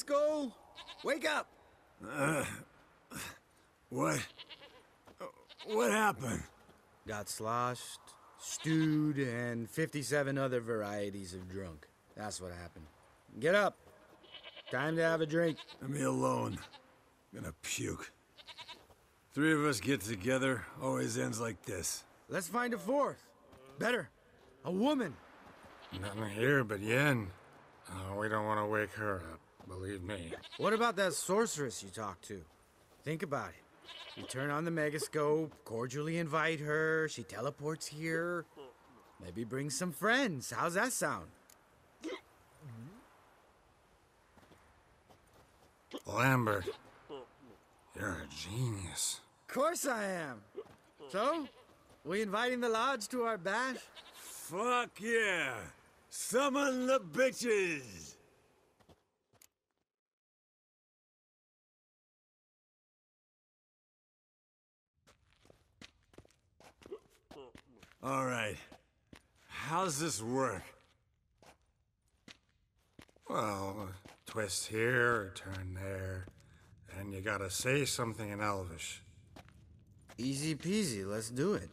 Eskel, wake up! Uh, what? What happened? Got sloshed, stewed, and 57 other varieties of drunk. That's what happened. Get up. Time to have a drink. Let me alone. I'm gonna puke. Three of us get together, always ends like this. Let's find a fourth. Better. A woman. Nothing here but Yen. Oh, we don't want to wake her up, believe me. What about that sorceress you talked to? Think about it. You turn on the megascope, cordially invite her, she teleports here. Maybe bring some friends. How's that sound? Lambert, you're a genius. Of course I am. So, we inviting the lodge to our bash? Fuck yeah! Summon the bitches! All right. How's this work? Well, twist here, turn there, and you gotta say something in Elvish. Easy peasy, let's do it.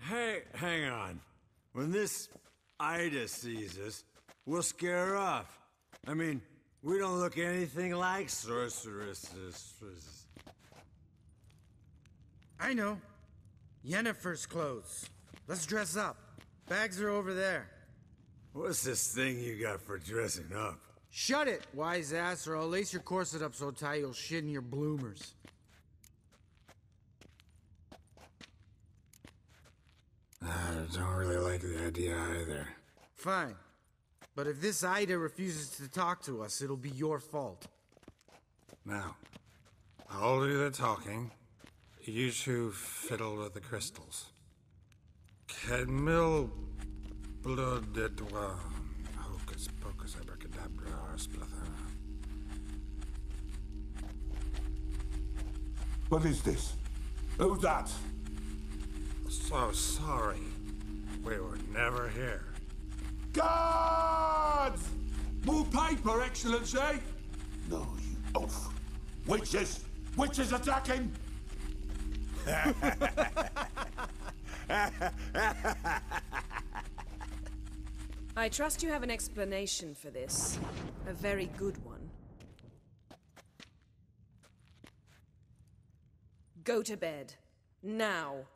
Hey, hang on. When this Ida sees us, we'll scare her off. I mean, we don't look anything like sorceresses. I know. Yennefer's clothes. Let's dress up. Bags are over there. What's this thing you got for dressing up? Shut it, wise ass, or I'll lace your corset up so tight you'll shit in your bloomers. I don't really like the idea either. Fine. But if this Ida refuses to talk to us, it'll be your fault. Now, I'll do the talking. You two fiddle with the crystals. Camille blood de doigt. Hocus pocus abracadabra splather. What is this? Who's that? So sorry. We were never here. Guards! More paper, Excellency! No, you oaf. Witches! Witches attacking! I trust you have an explanation for this. A very good one. Go to bed. Now.